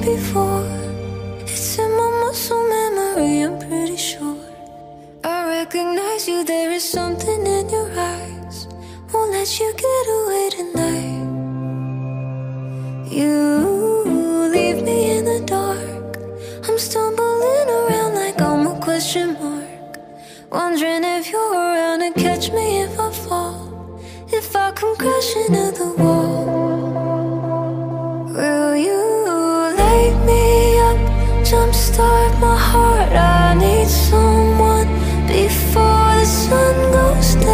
before. It's in my muscle memory, I'm pretty sure. I recognize you, there is something in your eyes. Won't let you get away tonight. You leave me in the dark. I'm stumbling around like I'm a question mark. Wondering if you're around to catch me if I fall. If I come crashing into the wall. jumpstart my heart. I need someone before the sun goes down.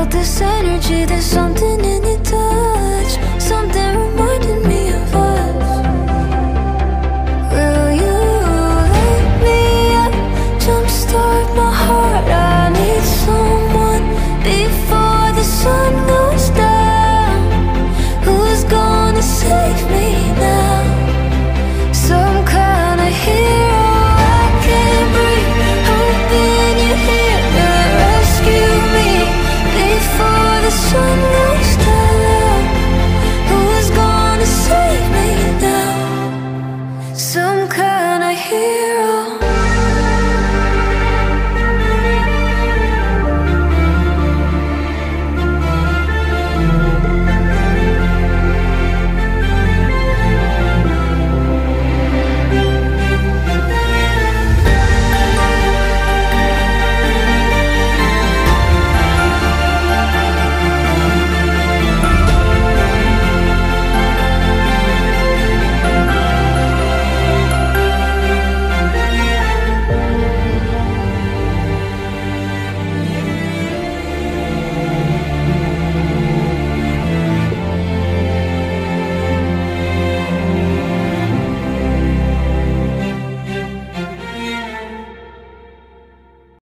felt this energy, there's something in your touch. Something reminding kind of hero